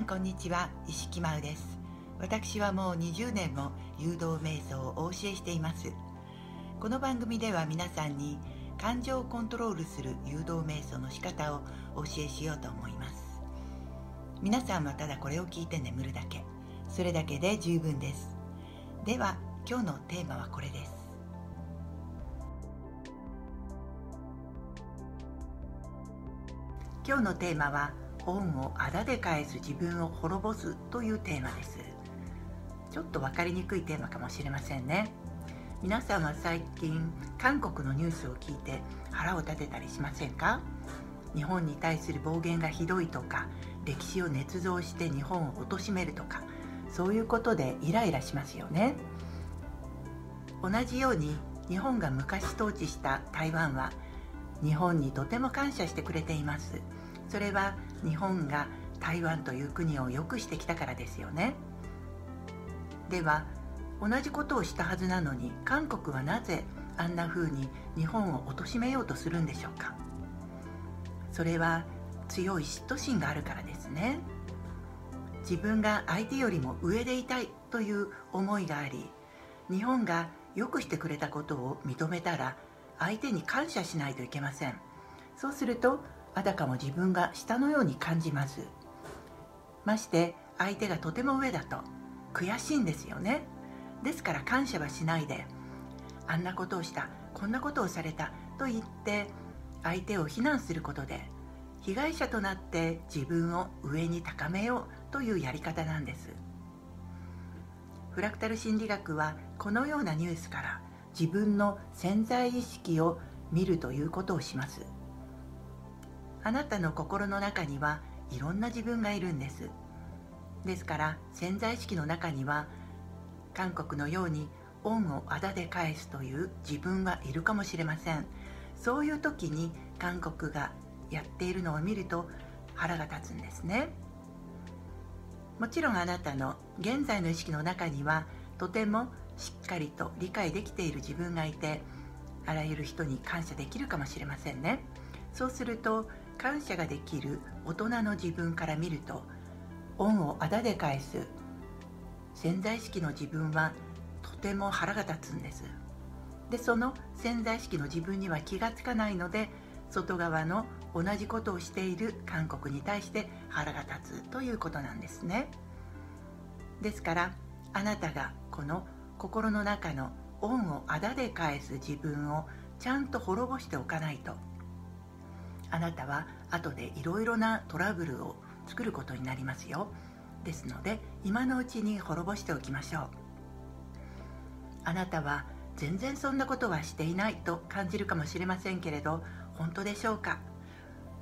んこんにちは。石木真です。私はもう20年も誘導瞑想をお教えしています。この番組では皆さんに感情をコントロールする誘導瞑想の仕方をお教えしようと思います。皆さんはただこれを聞いて眠るだけ。それだけで十分です。では今日のテーマはこれです。今日のテーマは恩をあだで返す自分を滅ぼすというテーマです。ちょっと分かりにくいテーマかもしれませんね。皆さんは最近韓国のニュースを聞いて腹を立てたりしませんか？日本に対する暴言がひどいとか歴史を捏造して日本を貶めるとかそういうことでイライラしますよね。同じように日本が昔統治した台湾は日本にとても感謝してくれています。それは日本が台湾という国を良くしてきたからですよね。では同じことをしたはずなのに韓国はなぜあんな風に日本を貶めようとするんでしょうか。それは強い嫉妬心があるからですね。自分が相手よりも上でいたいという思いがあり日本が良くしてくれたことを認めたら相手に感謝しないといけません。そうするとあたかも自分が下のように感じます。まして相手がとても上だと悔しいんですよね。ですから感謝はしないであんなことをしたこんなことをされたと言って相手を非難することで被害者となって自分を上に高めようというやり方なんです。フラクタル心理学はこのようなニュースから自分の潜在意識を見るということをします。あなたの心の中にはいろんな自分がいるんです。ですから潜在意識の中には韓国のように恩をあだで返すという自分はいるかもしれません。そういう時に韓国がやっているのを見ると腹が立つんですね。もちろんあなたの現在の意識の中にはとてもしっかりと理解できている自分がいてあらゆる人に感謝できるかもしれませんね。そうすると感謝ができる大人の自分から見ると恩をあだで返す。潜在意識の自分はとても腹が立つんです。でその潜在意識の自分には気がつかないので外側の同じことをしている韓国に対して腹が立つということなんですね。ですからあなたがこの心の中の恩をあだで返す自分をちゃんと滅ぼしておかないと。あなたは後でいろいろなトラブルを作ることになりますよ。ですので今のうちに滅ぼしておきましょう。あなたは全然そんなことはしていないと感じるかもしれませんけれど本当でしょうか？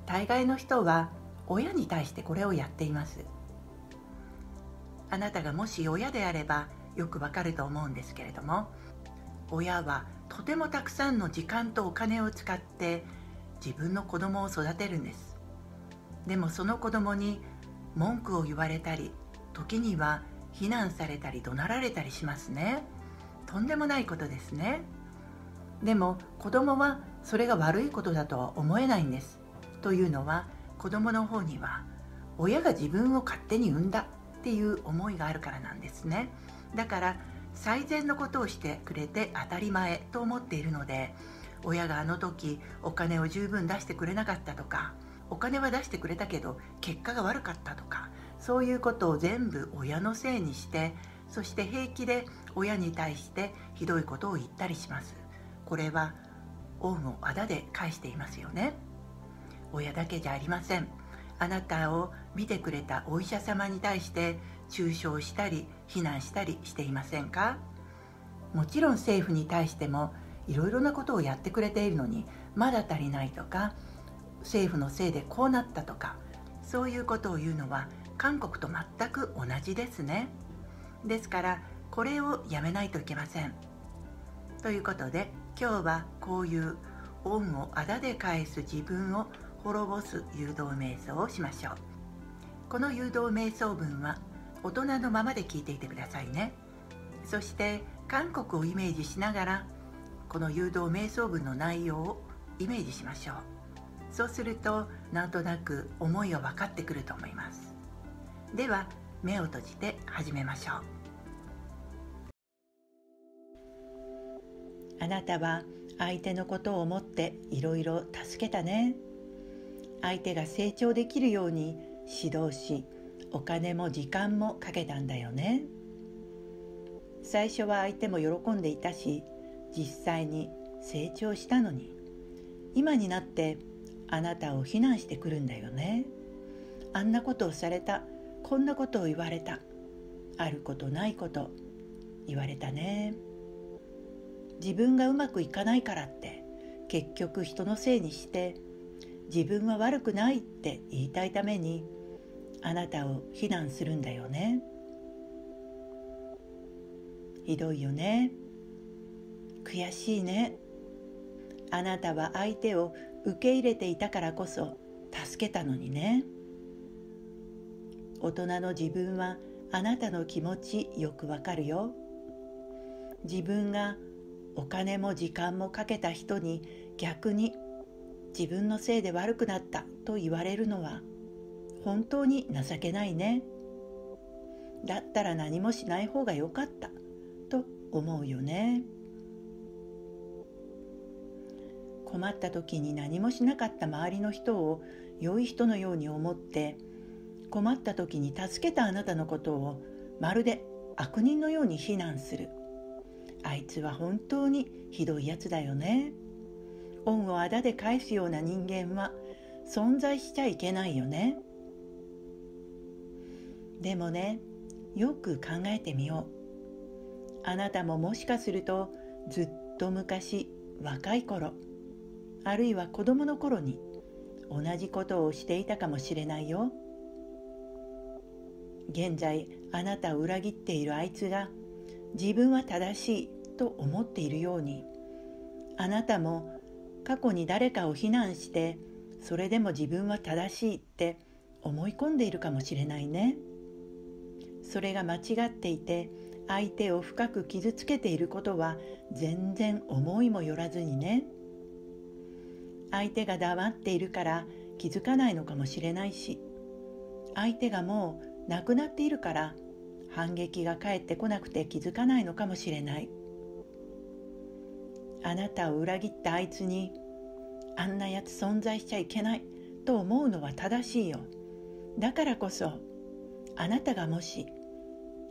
大概の人は親に対してこれをやっています。あなたがもし親であればよくわかると思うんですけれども親はとてもたくさんの時間とお金を使って自分の子供を育てるんです。でもその子供に文句を言われたり時には非難されたり怒鳴られたりしますね。とんでもないことですね。でも子供はそれが悪いことだとは思えないんです。というのは子供の方には親が自分を勝手に産んだっていう思いがあるからなんですね。だから最善のことをしてくれて当たり前と思っているので親があの時お金を十分出してくれなかったとかお金は出してくれたけど結果が悪かったとかそういうことを全部親のせいにしてそして平気で親に対してひどいことを言ったりします。これは恩をあだで返していますよね。親だけじゃありません。あなたを見てくれたお医者様に対して中傷したり非難したりしていませんか？もちろん政府に対してもいろいろなことをやってくれているのにまだ足りないとか政府のせいでこうなったとかそういうことを言うのは韓国と全く同じですね。ですからこれをやめないといけません。ということで今日はこういう恩をあだで返す自分を滅ぼす誘導瞑想をしましょう。この誘導瞑想文は大人のままで聞いていてくださいね。そして韓国をイメージしながらこの誘導瞑想文の内容をイメージしましょう。そうするとなんとなく思いは分かってくると思います。では目を閉じて始めましょう。あなたは相手のことを思っていろいろ助けたね。相手が成長できるように指導しお金も時間もかけたんだよね。最初は相手も喜んでいたし実際に成長したのに今になってあなたを非難してくるんだよね。あんなことをされたこんなことを言われたあることないこと言われたね。自分がうまくいかないからって結局人のせいにして自分は悪くないって言いたいためにあなたを非難するんだよね。ひどいよね。悔しいね。あなたは相手を受け入れていたからこそ助けたのにね。大人の自分はあなたの気持ちよくわかるよ。自分がお金も時間もかけた人に逆に自分のせいで悪くなったと言われるのは本当に情けないね。だったら何もしない方がよかったと思うよね。困った時に何もしなかった周りの人を良い人のように思って困った時に助けたあなたのことをまるで悪人のように非難する。あいつは本当にひどいやつだよね。恩をあだで返すような人間は存在しちゃいけないよね。でもねよく考えてみよう。あなたももしかするとずっと昔若い頃あるいは子供の頃に同じことをしていたかもしれないよ。現在あなたを裏切っているあいつが自分は正しいと思っているようにあなたも過去に誰かを非難してそれでも自分は正しいって思い込んでいるかもしれないね。それが間違っていて相手を深く傷つけていることは全然思いもよらずにね。相手が黙っているから気づかないのかもしれないし相手がもう亡くなっているから反撃が返ってこなくて気づかないのかもしれないあなたを裏切ったあいつにあんなやつ存在しちゃいけないと思うのは正しいよだからこそあなたがもし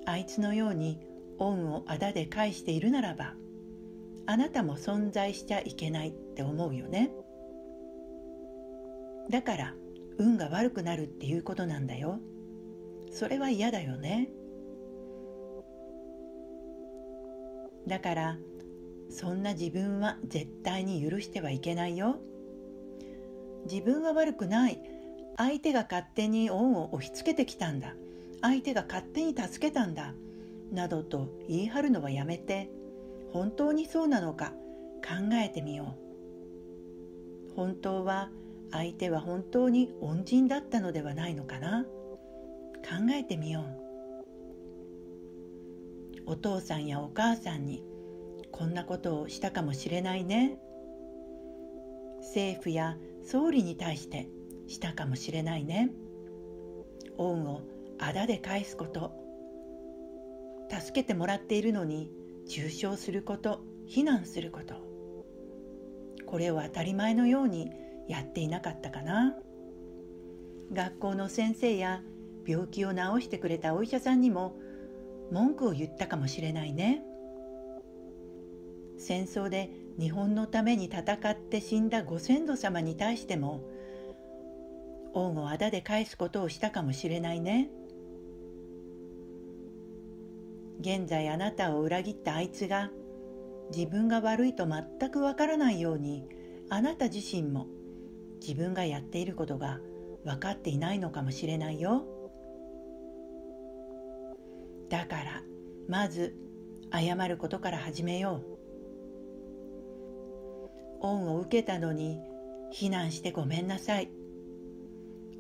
あいつのように恩をあだで返しているならばあなたも存在しちゃいけないって思うよね。だから運が悪くなるっていうことなんだよ。それは嫌だよね。だからそんな自分は絶対に許してはいけないよ。自分は悪くない。相手が勝手に恩を押し付けてきたんだ。相手が勝手に助けたんだ。などと言い張るのはやめて本当にそうなのか考えてみよう。本当は相手は本当に恩人だったのではないのかな？考えてみよう。お父さんやお母さんにこんなことをしたかもしれないね。政府や総理に対してしたかもしれないね。恩をあだで返すこと。助けてもらっているのに中傷すること非難すること。これを当たり前のようにやっていなかったかな。学校の先生や病気を治してくれたお医者さんにも文句を言ったかもしれないね。戦争で日本のために戦って死んだご先祖様に対しても恩をあだで返すことをしたかもしれないね。現在あなたを裏切ったあいつが自分が悪いと全くわからないようにあなた自身も自分がやっていることが分かっていないのかもしれないよ。だからまず謝ることから始めよう。恩を受けたのに非難してごめんなさい。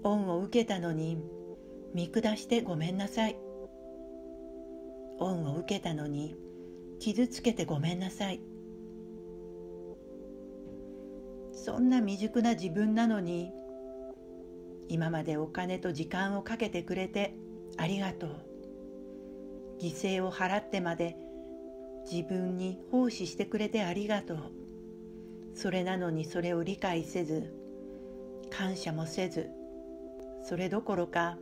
恩を受けたのに見下してごめんなさい。恩を受けたのに傷つけてごめんなさい。そんな未熟な自分なのに今までお金と時間をかけてくれてありがとう。犠牲を払ってまで自分に奉仕してくれてありがとう。それなのにそれを理解せず感謝もせずそれどころか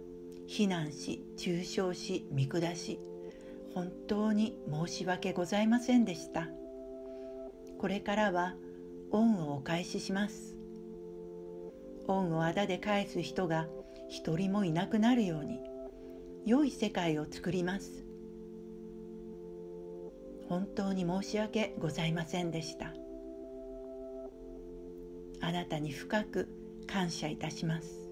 非難し中傷し見下し本当に申し訳ございませんでした。これからは恩をお返しします。恩をあだで返す人が一人もいなくなるように良い世界を作ります。本当に申し訳ございませんでした。あなたに深く感謝いたします。